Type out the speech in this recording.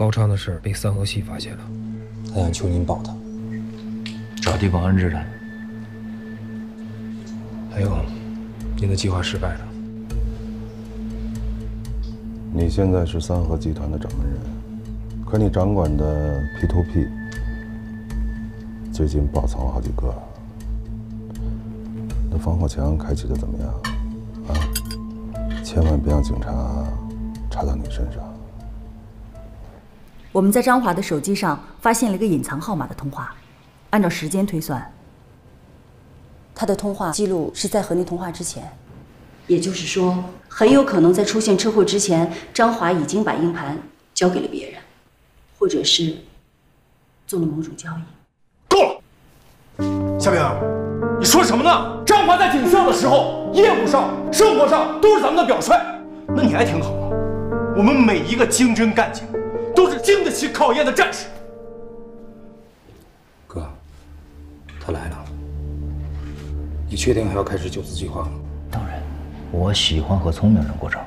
高昌的事被三河系发现了，他想求您保他，找地方安置他。还有，您的计划失败了。你现在是三河集团的掌门人，可你掌管的 P to P 最近爆仓了好几个，那防火墙开启的怎么样？啊，千万别让警察查到你身上。我们在张华的手机上发现了一个隐藏号码的通话，按照时间推算，他的通话记录是在和您通话之前，也就是说，很有可能在出现车祸之前，张华已经把硬盘交给了别人，或者是做了某种交易。够了，夏冰，你说什么呢？张华在警校的时候，业务上、生活上都是咱们的表率，那你还挺好啊。我们每一个经侦干警。都是经得起考验的战士。哥，他来了，你确定还要开始救死计划吗？当然，我喜欢和聪明人过招。